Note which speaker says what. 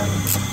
Speaker 1: Obrigado.